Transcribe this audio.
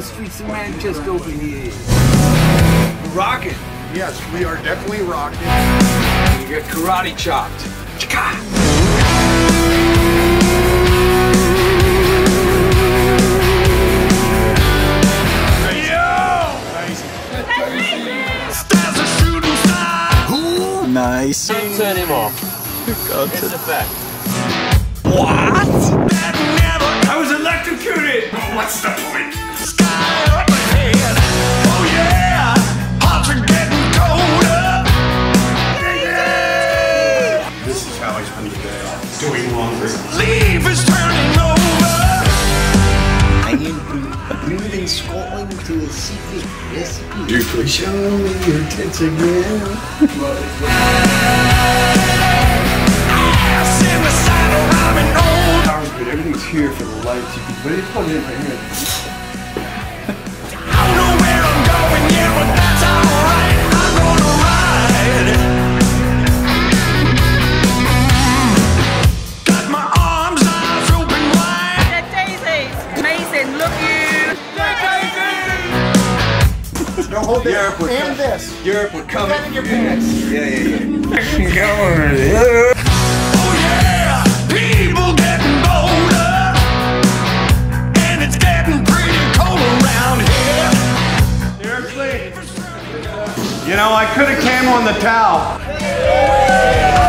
mean streets of Manchester over here. Rocking. Yes, we are definitely rocking. You get karate chopped. Chika! Nice. Don't turn him off. Go It's to a fact. I was electrocuted! What's the point? Day off. Doing laundry. I improve a brew in Scotland to a secret recipe. You could show me your tits again. Power's good. Everything's here for the lights. You can really plug it in right here. No, hold this. Europe would and come. this. Europe would come. That in your pants. Yeah, yeah, yeah. You know, I could have came on the towel.